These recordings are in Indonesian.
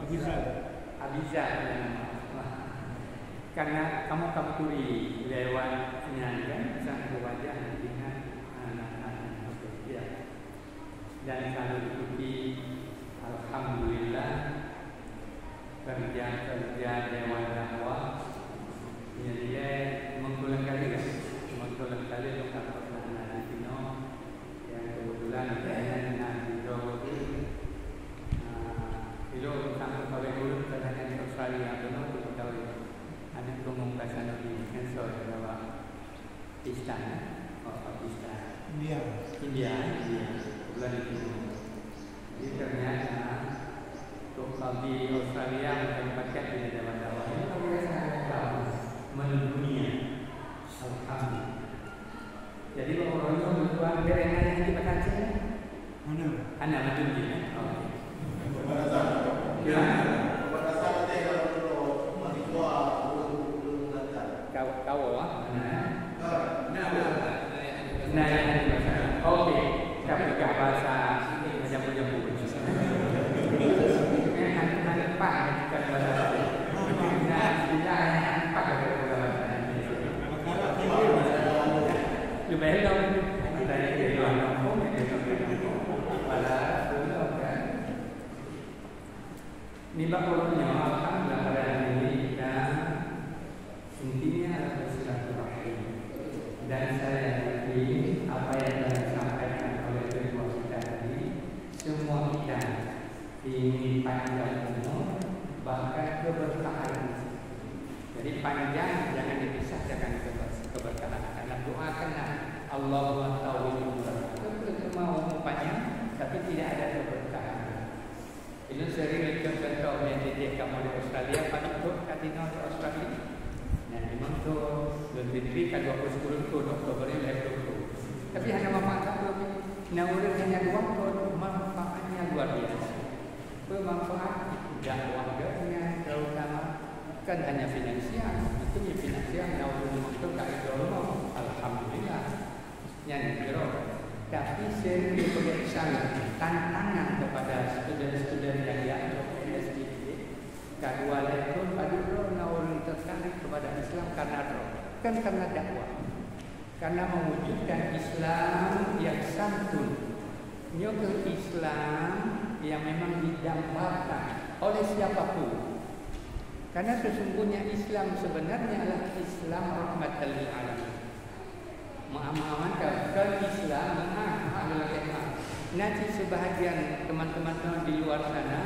Abizal. Abizal karena kamu kapuri lewat nyanyian satu wajah dengan anak-anak. Ya. dan kalau ikuti Alhamdulillah kerja-kerja Dewan Dakwah ya dia menggulang kali kan menggulang kali untuk apa anak Tino yang kebetulan saya nanti dulu itu sampai pada dulu terhadap Australia dulu tahu ada pengumuman sana di cancel bahwa istana oh istana India. India India bulan itu jadi ternyata untuk di Australia menempatkan di dalam dakwah ini luar biasa mendunia Alhamdulillah jadi orang itu bertuan berenang yang di Aceh Mana? anak mendunia oke Pada saat Gimana? pada saat dia kalau dulu masih tua belum belum belajar. kau kau ah Nah, Nah, yang di bahasa. Oke, kita buka bahasa jamu-jamu. Ini hanya pak bukan bahasa. Nah, kita hanya pak bukan bahasa. Makanan tinggi. Lu bayar dong. Kita yang di luar kampung, yang di luar kampung. Pada dulu kan. Ini bab ulumnya, alhamdulillah pada hari ini kita intinya adalah silaturahim. Dan saya yakin apa yang telah disampaikan oleh kedua kita tadi, semua kita ingin panjang umur, bahkan keberkahan. Jadi panjang jangan dipisah keber- keberkahan. Karena doakanlah Allah ta'ala mau panjang, tapi tidak ada keberkahan. Ini sering contoh yang dididik kamu di Australia, Dok, katino di Australia. Nah, memang tu lebih tinggi 20 sepuluh tu, Oktober ini lepas tu. Tapi hanya manfaat tu, nah orang hanya dua tu, manfaatnya luar biasa. Bermanfaat dakwah dengan terutama kan hanya finansial, itu ya finansial, nah orang itu kat Alhamdulillah. Yang kira tapi sering diperiksa tantangan kepada student-student yang SDG kedua itu pada orang tertarik kepada Islam karena roh kan karena dakwah. Karena mewujudkan Islam yang santun. Nyokil Islam yang memang didambakan oleh siapapun. Karena sesungguhnya Islam sebenarnya adalah Islam rahmatan lil alamin mengamalkan ke Islam ah adalah. Nanti sebahagian teman-teman di luar sana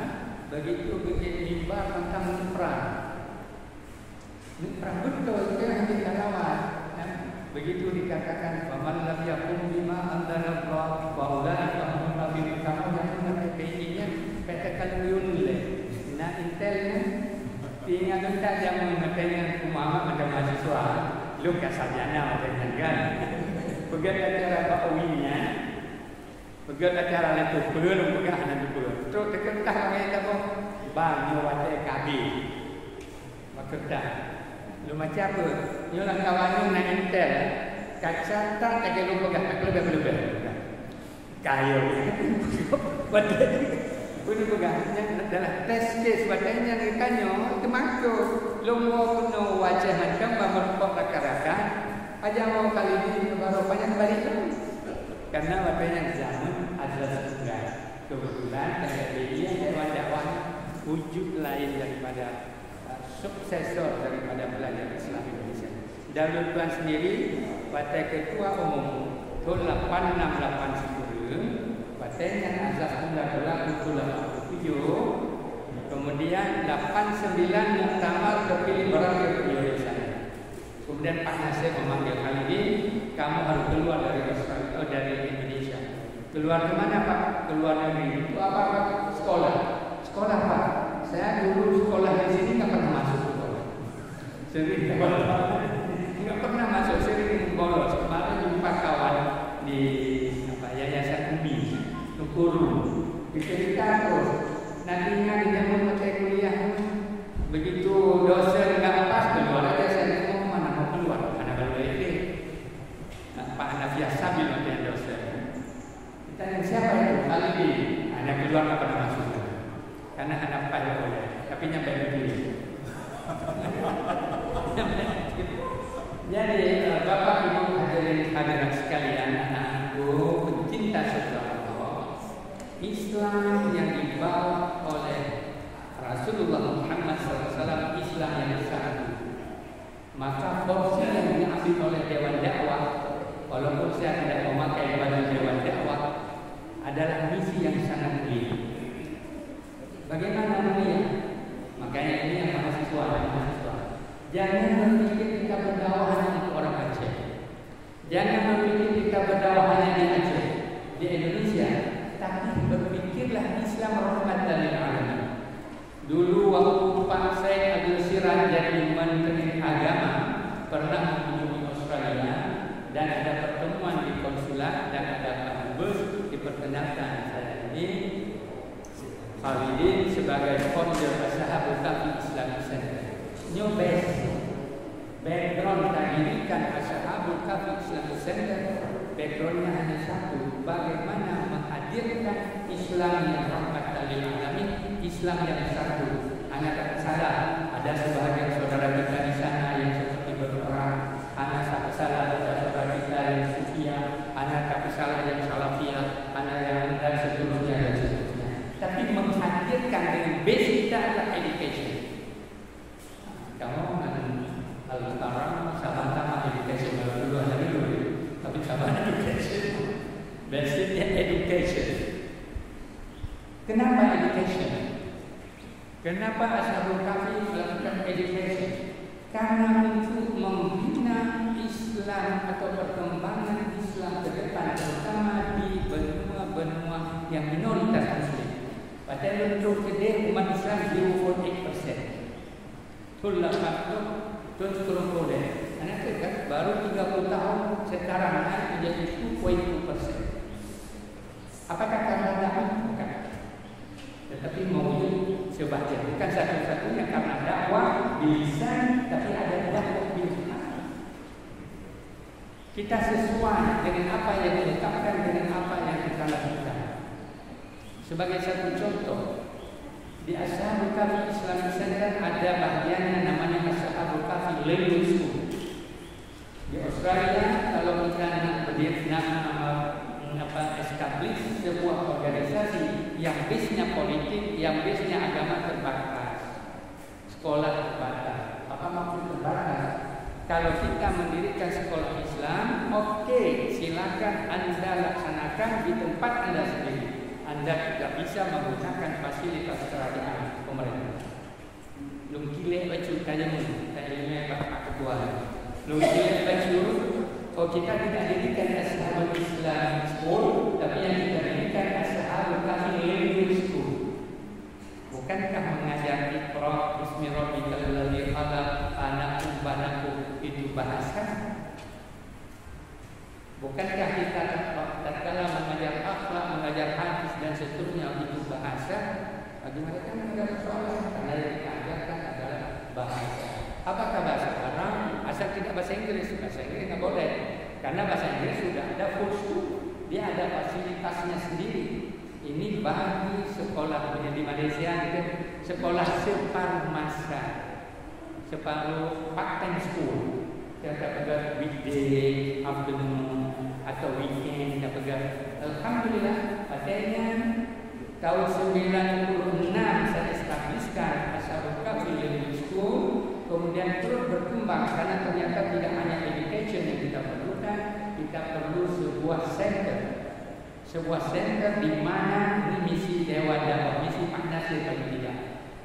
begitu bikin mimbar tentang perang. Perang betul itu yang kita lawan. Dan begitu dikatakan faman lam yakum bima anzalallah wa ulaika hum rabbil kamu yang mengerti PI-nya katakan yunle. Nah intelnya Tinggal minta dia mengatanya Muhammad macam mahasiswa Lu kasarjana macam kan Pegang acara bakawinya Pegang acara letu Pelum pegang anak tu orang yang kata Bang, ni wajah kabi Maka dah Lu macam apa? Orang kawan ni nak intel Kaca tak tak lu pegang Tak lebih-lebih Kaya Bunu pegangnya adalah test case. Badannya yang tanya termasuk lomo kuno wajah macam memerpok rakan-rakan aja mau kali ini baru banyak balik karena badannya zaman adalah tunggal kebetulan KBI yang dakwah wujud lain daripada uh, suksesor daripada belajar Islam Indonesia. Darul Tuan sendiri pada ketua umum tahun 868 Patenya azab bulan bulan pukul 87 Kemudian 89 muktamar terpilih berakhir di Indonesia Kemudian Pak Nasir memanggil kali ini Kamu harus keluar dari Australia, oh, dari Indonesia. Keluar ke mana Pak? Keluar negeri Itu apa Pak? Sekolah. Sekolah Pak? Saya dulu sekolah di sini nggak pernah masuk sekolah. Sering nggak pernah masuk sering bolos Kemarin jumpa kawan di apa Yayasan Umi Tukuru dicerita terus nanti anak payah boleh, tapi nyampe begini. Jadi eh, Bapak Ibu hadirin hadirat sekalian, anakku pencinta surga Allah, Islam yang dibawa oleh Rasulullah Muhammad SAW Islam yang satu. Maka porsi yang diambil oleh Dewan Dakwah, walaupun saya tidak memakai baju Dewan Dakwah, adalah misi yang sangat mulia. Bagaimana mulia? Makanya ini yang mahasiswa dan mahasiswa. Jangan berpikir kita berdakwah hanya untuk orang Aceh. Jangan berpikir kita berdakwah hanya di Aceh, di Indonesia. Tapi berpikirlah Islam rahmatan lil alamin. Dulu waktu Pak Said Abdul Siraj jadi pernah mengunjungi Australia dan ada pertemuan di konsulat dan ada Dubes diperkenalkan saya ini Khalidin sebagai founder Ashabul Kafi Islamic Center. New base background didirikan Ashabul Kafi Islamic Center backgroundnya hanya satu bagaimana menghadirkan Islam yang rahmatan lil alamin Islam yang satu anak salah ada sebahagian saudara kita di sana yang ada saudara kita yang anak tak salah yang salafiyah anak yang dan seterusnya dan seterusnya tapi menghadirkan dengan base kita adalah education. Kamu dengan al-karam sama-sama education kalau dulu ada dulu tapi sama education. Basicnya education. Kenapa education? Kenapa Ashabul Kahfi melakukan education? Karena untuk membina Islam atau perkembangan Islam ke depan terutama di benua-benua yang minoritas muslim. Padahal untuk kedai umat Islam 0.8% Tulah faktor Tuan turun boleh Anak kan baru 30 tahun Sekarang naik menjadi 2.2% Apakah karena dakwah? Bukan. Tetapi mewujud sebagian Bukan satu-satunya karena dakwah Tapi ada dakwah bilisan Kita sesuai dengan apa yang diletakkan Dengan apa yang kita lakukan sebagai satu contoh, di Ashabul Kahfi Islamic Center ada bagian namanya Ashabul Kahfi Language. Di Australia, kalau kita nak berdiri nak apa establish sebuah organisasi yang base-nya politik, yang base-nya agama terbatas, sekolah terbatas. Apa maksud terbatas? Kalau kita mendirikan sekolah Islam, oke, okay, silakan Anda laksanakan di tempat Anda sendiri. Anda tidak bisa menggunakan fasilitas kerajaan pemerintah. Lung kile baju kaya mun, kaya ini bapak ketua. Lung kile baju, oh kita tidak dirikan ashabul Islam school, tapi yang kita Bukankah mengajar ikra bismi rabbikal ladzi khalaq anak banaku itu bahasa? Bukankah kita tatkala mengajar akhlak, mengajar hadis dan seterusnya itu bahasa? Bagi mereka mengajar sholat karena yang kita ajarkan adalah bahasa. Apakah bahasa Arab? Asal tidak bahasa Inggris, bahasa Inggris tidak boleh. Karena bahasa Inggris sudah ada full dia ada fasilitasnya sendiri. Ini bagi sekolah di Malaysia gitu, sekolah separuh masa, separuh part time school. Kita pegang weekday, afternoon, atau weekend kita pegang. Alhamdulillah, padanya tahun 96 saya establishkan Ashabul Kahfi Language School kemudian terus berkembang karena ternyata tidak hanya education yang kita perlukan kita perlu sebuah center sebuah center di mana misi Dewa Dakwah misi Pak Nasir paling tidak.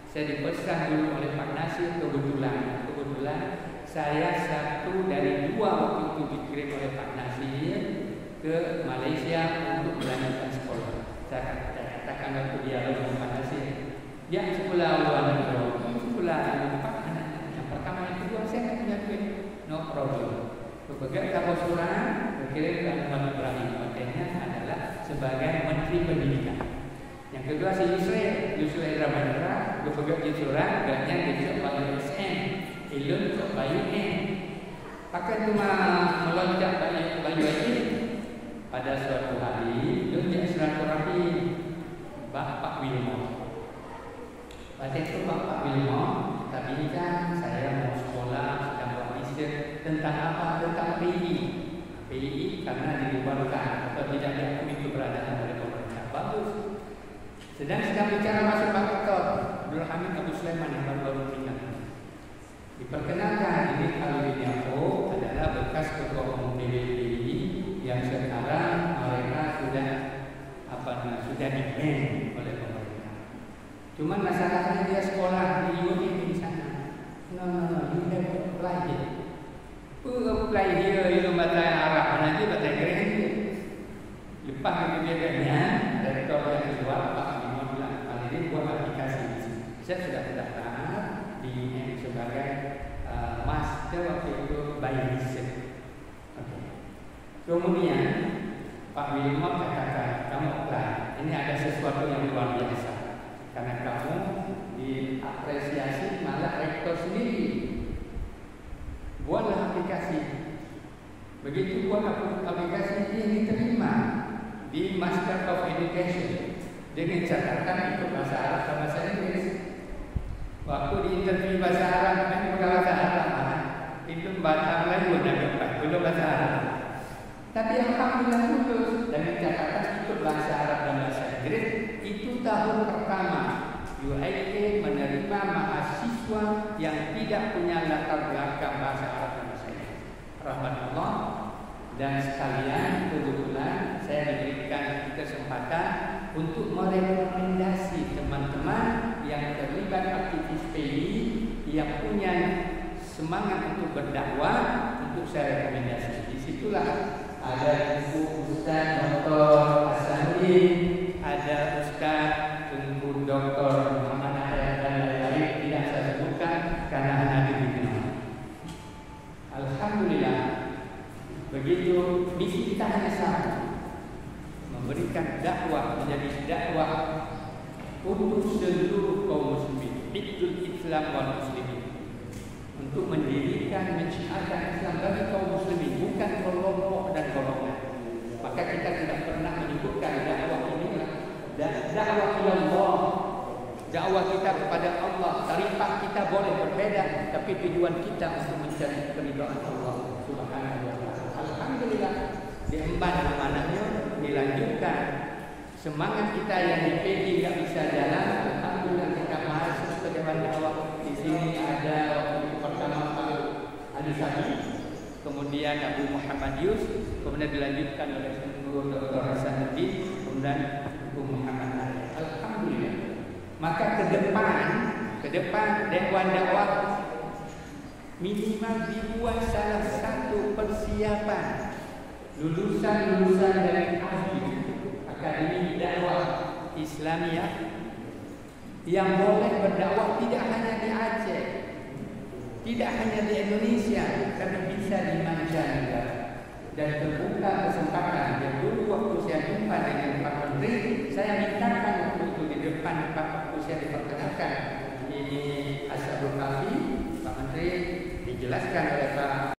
Saya dipesan dulu oleh Pak Nasir kebetulan kebetulan saya satu dari dua waktu itu dikirim oleh Pak Nasir ke Malaysia untuk melanjutkan sekolah. Saya katakan waktu dia lalu Pak Nasir. Dia sekolah luar negeri. Sekolah empat anak yang pertama yang kedua saya tidak punya duit. No problem Kemudian kamu surah berkirim ke Muhammad Ibrahim Makanya adalah sebagai Menteri Pendidikan. Yang kedua si Yusril. Yusril Ramadhan Kemudian di surah Gaknya di Bayu SM Ilun ke Bayu N. Pakai cuma meloncat Bayu, Bayu ini Pada suatu hari Ilun di silaturahmi Bapak Wilmo. Pada itu Bapak Wilmo, tapi kan saya mau sekolah, sedang tentang apa? Tentang PI. PI karena dibubarkan atau tidak diakui keberadaan oleh pemerintah. Bagus. Sedang sedang bicara masuk Ketua, Abdul Hamid Abu Sulaiman yang baru-baru tinggal. Diperkenalkan ini Alwi Yako adalah bekas ketua umum PBBI yang sekarang mereka sudah apa sudah di oleh pemerintah. Cuma masalahnya dia sekolah di UNI di sana. No, no, no, you have to apply here. Who apply here itu bahasa Arab nanti bahasa Inggris. Lepas kebijakannya dari tahun yang kedua Pak Bimo bilang kali ini buat aplikasi. Saya terdaftar di sebagai uh, master waktu itu research. Okay. Kemudian Pak Wilmo katakan kamu apply. Ini ada sesuatu yang luar biasa karena kamu diapresiasi malah rektor sendiri. Buatlah aplikasi. Begitu buat aplikasi ini diterima di Master of Education dengan catatan itu bahasa Arab dan bahasa Inggris. Waktu di interview bahasa Arab kan bukan bahasa Arab, itu bahasa Melayu dan belum bahasa Arab. Tapi alhamdulillah lulus dengan catatan ikut bahasa Arab dan bahasa Inggris itu tahun pertama UIK menerima mahasiswa yang tidak punya latar belakang bahasa Arab bahasa Inggris. Rahmat Allah dan sekalian kebetulan saya diberikan kesempatan untuk merekomendasi teman-teman yang terlibat aktivis PI yang punya semangat untuk berdakwah untuk saya rekomendasi. Di situlah ada Ibu Ustaz Dr. Hasanuddin, ada Ustaz dakwah menjadi dakwah untuk seluruh kaum muslimin Idul Islam wal Muslimin. Untuk mendirikan menciarkan Islam bagi kaum muslimin bukan kelompok dan golongan. Maka kita tidak pernah menyebutkan dakwah ini dan dakwah Allah dakwah kita kepada Allah tarifah kita boleh berbeda tapi tujuan kita untuk mencari keridhaan Allah subhanahu wa ta'ala. Alhamdulillah diemban amanahnya semangat kita yang di PG nggak bisa jalan Alhamdulillah kita ke dewan dakwah di sini ada pertama Pak Ali Sadi kemudian Abu Muhammad Yus kemudian dilanjutkan oleh Guru Dr. Hasanuddin kemudian Abu Muhammad Ali Alhamdulillah maka ke depan ke depan dewan dakwah minimal dibuat salah satu persiapan lulusan-lulusan dari ahli Akademi Islamiyah yang boleh berdakwah tidak hanya di Aceh, tidak hanya di Indonesia, tapi bisa di mancanegara. Dan terbuka kesempatan. Dan dulu waktu saya jumpa dengan Pak Menteri, saya mintakan waktu itu di depan Pak waktu saya diperkenalkan ini Asyarul Kafi, Pak Menteri dijelaskan